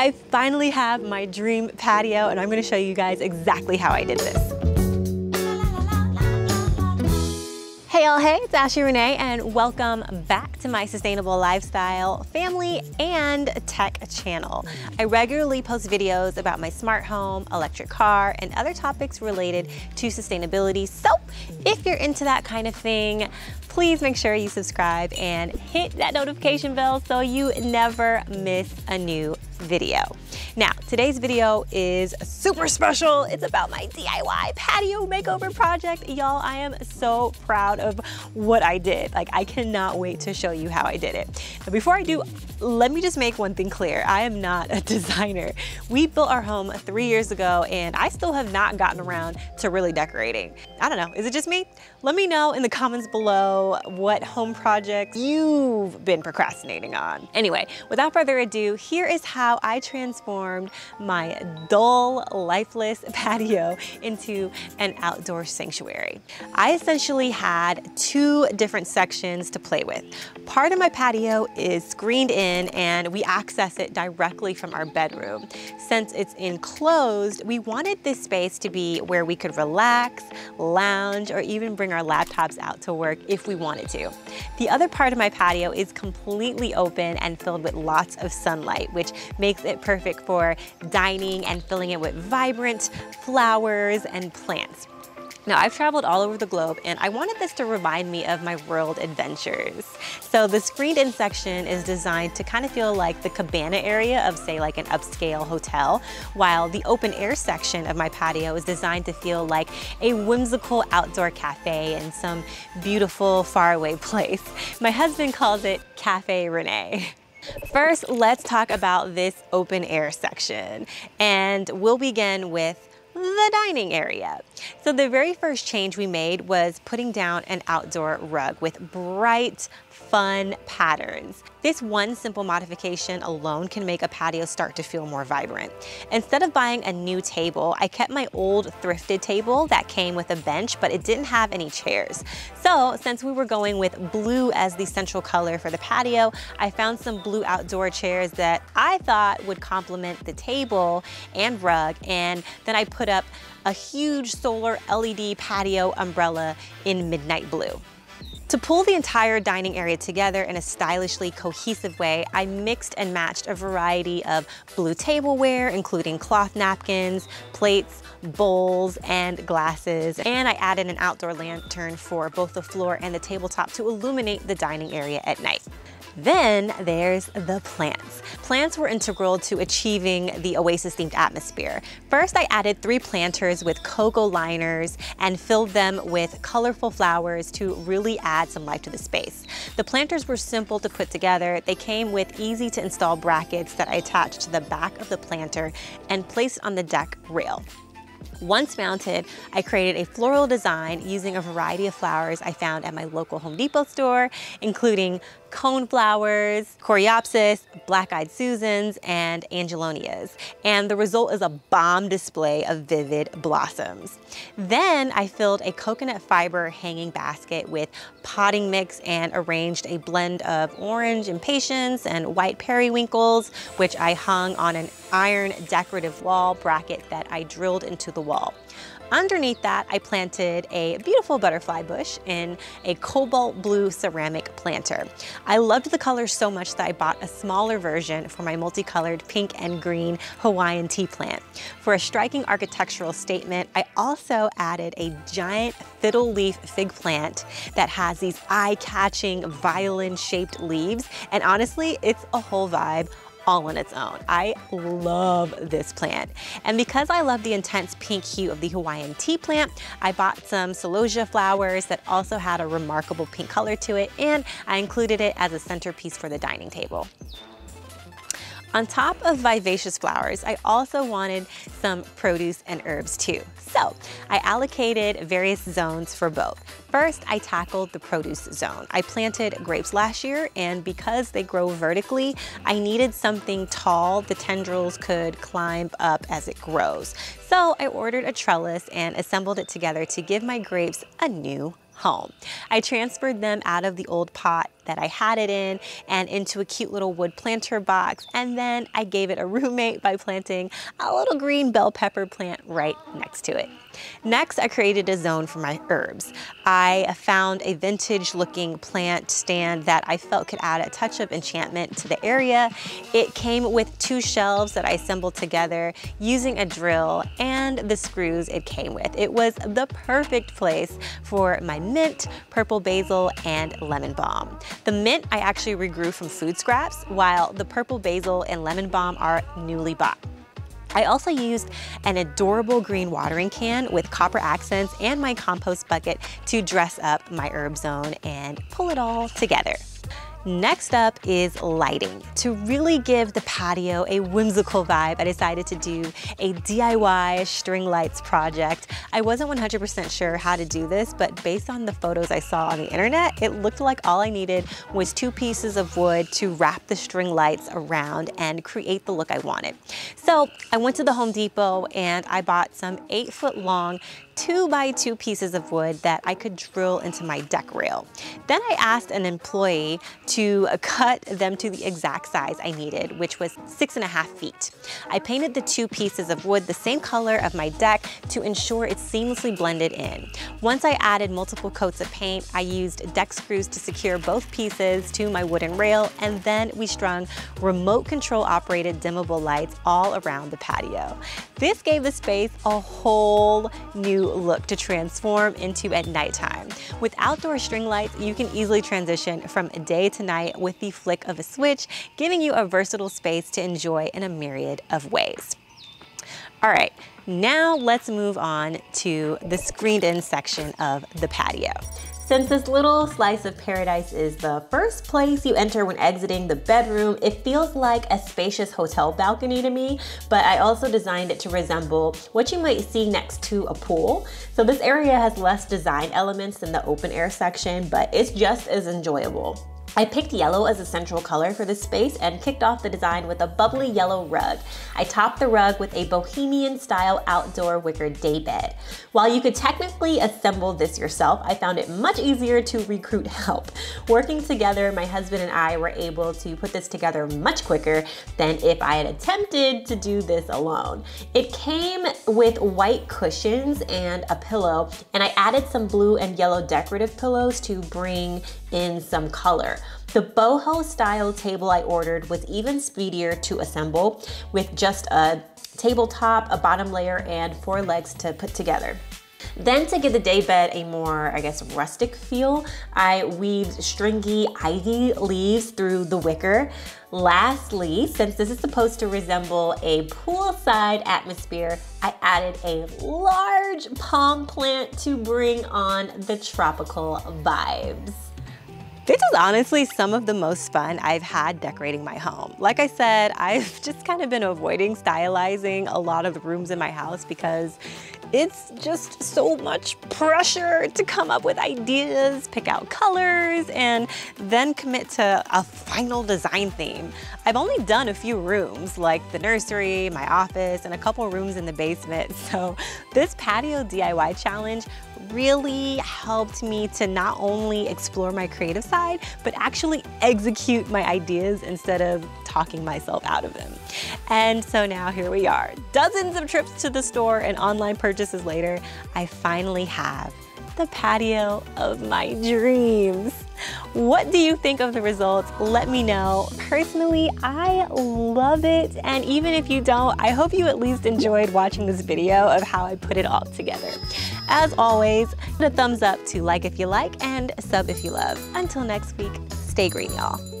I finally have my dream patio and I'm gonna show you guys exactly how I did this. Hey all, hey, it's Ashley Renne and welcome back to my sustainable lifestyle, family, and tech channel. I regularly post videos about my smart home, electric car, and other topics related to sustainability. So if you're into that kind of thing, please make sure you subscribe and hit that notification bell so you never miss a new video. Now, today's video is super special. It's about my DIY patio makeover project. Y'all, I am so proud of what I did. Like, I cannot wait to show you how I did it. Before I do, let me just make one thing clear. I am not a designer. We built our home three years ago and I still have not gotten around to really decorating. I don't know, is it just me? Let me know in the comments below what home projects you've been procrastinating on. Anyway, without further ado, here is how I transformed my dull, lifeless patio into an outdoor sanctuary. I essentially had two different sections to play with. Part of my patio is screened in and we access it directly from our bedroom. Since it's enclosed, we wanted this space to be where we could relax, lounge, or even bring our laptops out to work if we wanted to. The other part of my patio is completely open and filled with lots of sunlight, which makes it perfect for dining and filling it with vibrant flowers and plants. Now I've traveled all over the globe and I wanted this to remind me of my world adventures. So the screened in section is designed to kind of feel like the cabana area of say like an upscale hotel, while the open air section of my patio is designed to feel like a whimsical outdoor cafe in some beautiful faraway place. My husband calls it Cafe Renne. First, let's talk about this open air section. And we'll begin with the dining area. So the very first change we made was putting down an outdoor rug with bright, fun patterns. This one simple modification alone can make a patio start to feel more vibrant. Instead of buying a new table, I kept my old thrifted table that came with a bench, but it didn't have any chairs. So since we were going with blue as the central color for the patio, I found some blue outdoor chairs that I thought would complement the table and rug, and then I put up a huge solar LED patio umbrella in midnight blue. To pull the entire dining area together in a stylishly cohesive way, I mixed and matched a variety of blue tableware, including cloth napkins, plates, bowls, and glasses. And I added an outdoor lantern for both the floor and the tabletop to illuminate the dining area at night. Then there's the plants. Plants were integral to achieving the Oasis-themed atmosphere. First, I added three planters with coco liners and filled them with colorful flowers to really add some life to the space. The planters were simple to put together. They came with easy to install brackets that I attached to the back of the planter and placed on the deck rail. Once mounted, I created a floral design using a variety of flowers I found at my local Home Depot store, including cone flowers, coreopsis, black-eyed Susans, and angelonias. And the result is a bomb display of vivid blossoms. Then I filled a coconut fiber hanging basket with potting mix and arranged a blend of orange impatiens and white periwinkles, which I hung on an iron decorative wall bracket that I drilled into the wall. Underneath that, I planted a beautiful butterfly bush in a cobalt blue ceramic planter. I loved the color so much that I bought a smaller version for my multicolored pink and green Hawaiian tea plant. For a striking architectural statement, I also added a giant fiddle leaf fig plant that has these eye-catching violin-shaped leaves, and honestly, it's a whole vibe all on its own. I love this plant. And because I love the intense pink hue of the Hawaiian tea plant, I bought some celosia flowers that also had a remarkable pink color to it, and I included it as a centerpiece for the dining table. On top of vivacious flowers, I also wanted some produce and herbs too. So I allocated various zones for both. First, I tackled the produce zone. I planted grapes last year and because they grow vertically, I needed something tall the tendrils could climb up as it grows. So I ordered a trellis and assembled it together to give my grapes a new home. I transferred them out of the old pot that I had it in and into a cute little wood planter box. And then I gave it a roommate by planting a little green bell pepper plant right next to it. Next, I created a zone for my herbs. I found a vintage looking plant stand that I felt could add a touch of enchantment to the area. It came with two shelves that I assembled together using a drill and the screws it came with. It was the perfect place for my mint, purple basil, and lemon balm. The mint I actually regrew from food scraps, while the purple basil and lemon balm are newly bought. I also used an adorable green watering can with copper accents and my compost bucket to dress up my herb zone and pull it all together. Next up is lighting. To really give the patio a whimsical vibe, I decided to do a DIY string lights project. I wasn't 100% sure how to do this, but based on the photos I saw on the internet, it looked like all I needed was two pieces of wood to wrap the string lights around and create the look I wanted. So I went to the Home Depot and I bought some eight foot long two by two pieces of wood that I could drill into my deck rail. Then I asked an employee to cut them to the exact size I needed, which was six and a half feet. I painted the two pieces of wood the same color of my deck to ensure it seamlessly blended in. Once I added multiple coats of paint, I used deck screws to secure both pieces to my wooden rail, and then we strung remote control operated dimmable lights all around the patio. This gave the space a whole new look to transform into at nighttime. With outdoor string lights, you can easily transition from day to night with the flick of a switch, giving you a versatile space to enjoy in a myriad of ways. All right, now let's move on to the screened in section of the patio. Since this little slice of paradise is the first place you enter when exiting the bedroom, it feels like a spacious hotel balcony to me, but I also designed it to resemble what you might see next to a pool. So this area has less design elements than the open air section, but it's just as enjoyable. I picked yellow as a central color for this space and kicked off the design with a bubbly yellow rug. I topped the rug with a bohemian style outdoor wicker daybed. While you could technically assemble this yourself, I found it much easier to recruit help. Working together, my husband and I were able to put this together much quicker than if I had attempted to do this alone. It came with white cushions and a pillow, and I added some blue and yellow decorative pillows to bring in some color. The boho style table I ordered was even speedier to assemble with just a tabletop, a bottom layer, and four legs to put together. Then to give the daybed a more, I guess, rustic feel, I weaved stringy ivy leaves through the wicker. Lastly, since this is supposed to resemble a poolside atmosphere, I added a large palm plant to bring on the tropical vibes. This is honestly some of the most fun I've had decorating my home. Like I said, I've just kind of been avoiding stylizing a lot of the rooms in my house because it's just so much pressure to come up with ideas, pick out colors, and then commit to a final design theme. I've only done a few rooms, like the nursery, my office, and a couple rooms in the basement, so this patio DIY challenge really helped me to not only explore my creative side, but actually execute my ideas instead of talking myself out of them. And so now here we are, dozens of trips to the store and online purchases later, I finally have the patio of my dreams. What do you think of the results? Let me know. Personally, I love it. And even if you don't, I hope you at least enjoyed watching this video of how I put it all together. As always, a thumbs up to like if you like and sub if you love. Until next week, stay green, y'all.